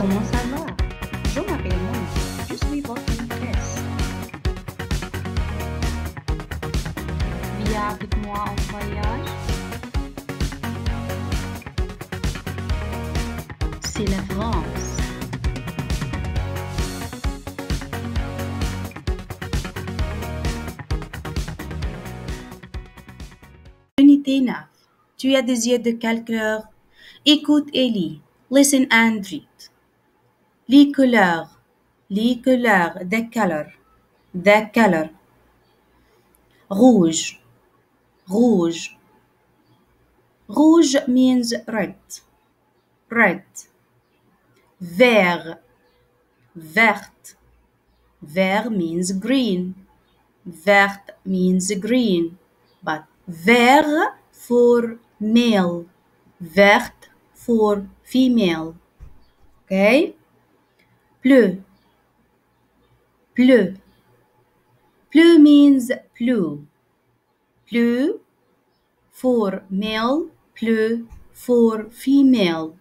Comment ça va? Je m'appelle Monique, je suis votre maîtresse. Viens avec moi en voyage C'est la France. Unité 9. Tu as des yeux de quelle Écoute et lis. Listen and read. Les couleurs. Les couleurs. The color. The color. Rouge. Rouge. Rouge means red. Red. Vert. Vert. Vert means green. Vert means green. But vert for male. Vert for female. Okay? Bleu. Bleu. Bleu means blue. Blue for male, bleu for female.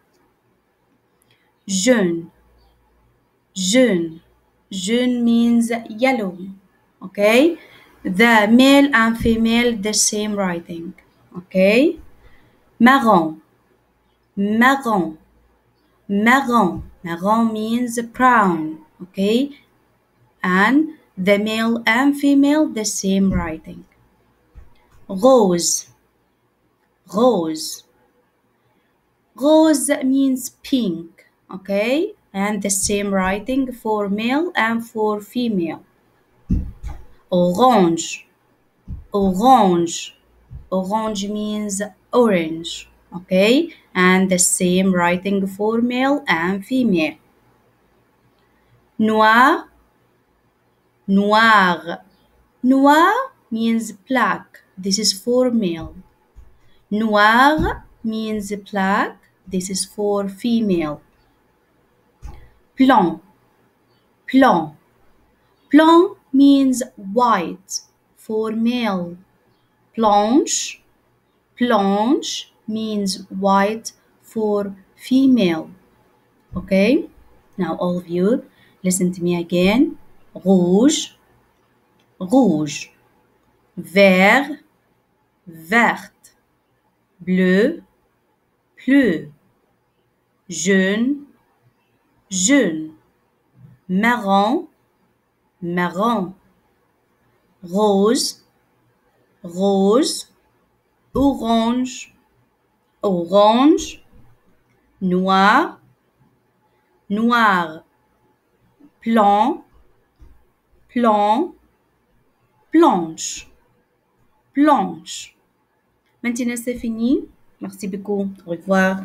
Jaune. Jaune. Jaune means yellow. Okay? The male and female the same writing. Okay? Marron. Marron. Marron. Marron means brown. Okay? And the male and female the same writing. Rose. Rose. Rose means pink. Okay? And the same writing for male and for female. Orange. Orange. Orange means orange. Okay? And the same writing for male and female. Noir. Noir. Noir means black. This is for male. Noir means black. This is for female. Blanc. Blanc. Blanc means white for male. Blanche. Blanche means white for female. Okay? Now all of you listen to me again. Rouge. Rouge. Vert. Verte. Bleu. Bleu. Jaune. Jaune. Marron. Marron. Rose. Rose. Orange. Orange. Noir. Noir. Blanc. Blanc. Blanche. Blanche. Maintenant c'est fini. Merci beaucoup. Au revoir.